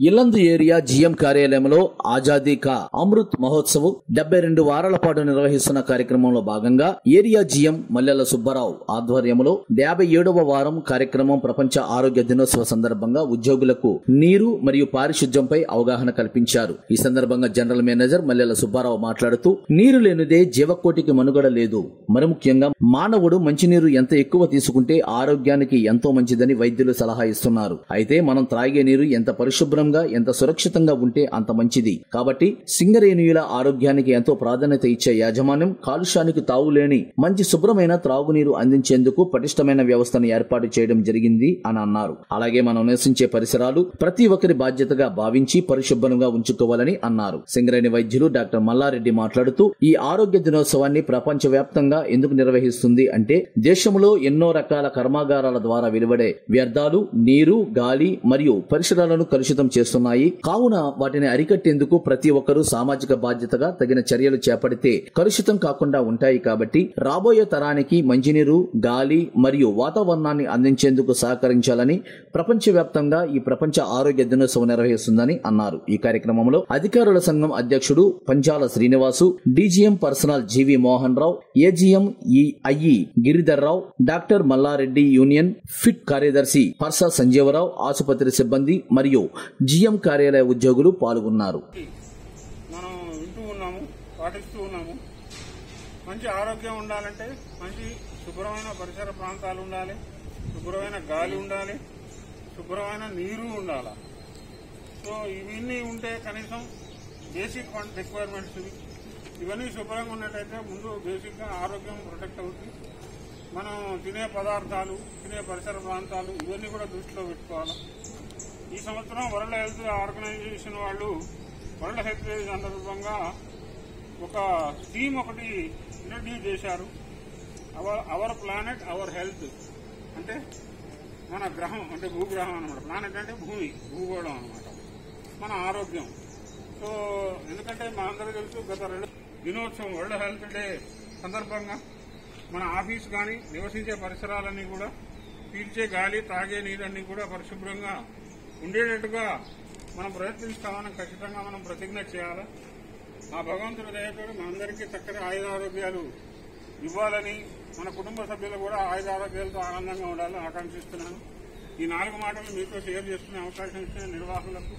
Yellandu area GM కార్యాలయంలో ఆజాదీ కా అమృత్ మహోత్సవ్ డెబ్బై రెండు వారాల పాటు నిర్వహిస్తున్న కార్యక్రమంలో భాగంగా ఏరియా జిఎం మల్లెల సుబ్బారావు ఆధ్వర్యంలో యాభై ఏడవ వారం కార్యక్రమం ప్రపంచ ఆరోగ్య దినోత్సవ సందర్భంగా ఉద్యోగులకు నీరు మరియు పారిశుధ్యంపై అవగాహన కల్పించారు. ఈ సందర్భంగా జనరల్ మేనేజర్ మల్లెల సుబ్బారావు మాట్లాడుతూ నీరు లేనిదే జీవకోటికి మనుగడ లేదు. మరి ముఖ్యంగా మానవుడు మంచినీరు ఎంత ఎక్కువ తీసుకుంటే ఆరోగ్యానికి ఎంతో మంచిదని వైద్యులు సలహా ఇస్తున్నారు. అయితే మనం త్రాగే నీరు ఎంత పరిశుభ్రంగా ఎంత సురక్షితంగా ఉంటే అంత మంచిది. కాబట్టి సింగరేణుయుల ఆరోగ్యానికి ఎంతో ప్రాధాన్యత ఇచ్చే యాజమాన్యం కాలుష్యానికి తావులేని మంచి శుభ్రమైన త్రాగునీరు అందించేందుకు పటిష్టమైన వ్యవస్థను ఏర్పాటు చేయడం జరిగింది అని అన్నారు. అలాగే మనం నివసించే పరిసరాలు ప్రతి ఒక్కరి బాధ్యతగా భావించి పరిశుభ్రంగా ఉంచుకోవాలని అన్నారు. సింగరేణి వైద్యులు డాక్టర్ మల్లారెడ్డి మాట్లాడుతూ ఈ ఆరోగ్య దినోత్సవాన్ని ప్రపంచ వ్యాప్తంగా ఎందుకు నిర్వహిస్తుంది అంటే దేశంలో ఎన్నో రకాల కర్మాగారాల ద్వారా వెలువడే వ్యర్థాలు నీరు గాలి మరియు పరిసరాలను కలుషితం చేస్తున్నాయి. కావున వాటిని అరికట్టేందుకు ప్రతి ఒక్కరూ సామాజిక బాధ్యతగా తగిన చర్యలు చేపడితే కలుషితం కాకుండా ఉంటాయి కాబట్టి రాబోయే తరానికి మంచినీరు గాలి మరియు వాతావరణాన్ని అందించేందుకు సహకరించాలని ప్రపంచవ్యాప్తంగా ఈ ప్రపంచ ఆరోగ్య దినోత్సవం నిర్వహిస్తుందని అన్నారు. ఈ కార్యక్రమంలో అధికారుల సంఘం అధ్యక్షుడు Panchala Srinivasu DGM personnel G V Mohan Rao AGM EIE Giridhar Rao doctor Mallareddy union pit కార్యదర్శి పర్సా సంజీవరావు ఆసుపత్రి సిబ్బంది మరియు జిఎం కార్యాలయ ఉద్యోగులు పాల్గొన్నారు. మనం వింటూ ఉన్నాము పాటిస్తూ ఉన్నాము. మంచి ఆరోగ్యం ఉండాలంటే మంచి శుభ్రమైన పరిసర ప్రాంతాలు ఉండాలి శుభ్రమైన గాలి ఉండాలి శుభ్రమైన నీరు ఉండాలి. సో ఇవన్నీ ఉంటే కనీసం బేసిక్ రిక్వైర్మెంట్స్ ఇవన్నీ శుభ్రంగా ఉన్నట్టయితే ముందు బేసిక్గా ఆరోగ్యం ప్రొటెక్ట్ అవుతుంది. మనం తినే పదార్థాలు తినే పరిసర ప్రాంతాలు ఇవన్నీ కూడా దృష్టిలో పెట్టుకోవాలి. ఈ సంవత్సరం వరల్డ్ హెల్త్ ఆర్గనైజేషన్ వాళ్ళు వరల్డ్ హెల్త్ డే సందర్భంగా ఒక థీమ్ ఒకటి ఇంట్రడ్యూస్ చేశారు. Our our planet our health. అంటే మన గ్రహం అంటే భూగ్రహం అనమాట ప్లానెట్ అంటే భూమి భూగోళం అనమాట మన ఆరోగ్యం. సో ఎందుకంటే మా అందరూ తెలుసు గత రెండు దినోత్సవం వరల్డ్ హెల్త్ డే సందర్భంగా మన ఆఫీస్ కానీ నివసించే పరిసరాలన్నీ కూడా పీల్చే గాలి తాగే నీరన్నీ కూడా పరిశుభ్రంగా ఉండేటట్టుగా మనం ప్రయత్నిస్తామని ఖచ్చితంగా మనం ప్రతిజ్ఞ చేయాలి. ఆ భగవంతుడి దయతో మనందరికీ చక్కని ఆయుధ ఆరోగ్యాలు ఇవ్వాలని మన కుటుంబ సభ్యులు కూడా ఆయుధ ఆరోగ్యాలతో ఆనందంగా ఉండాలని ఆకాంక్షిస్తున్నాను. ఈ నాలుగు మాటలు మీతో షేర్ చేసుకునే అవకాశం ఇచ్చిన నిర్వాహకులకు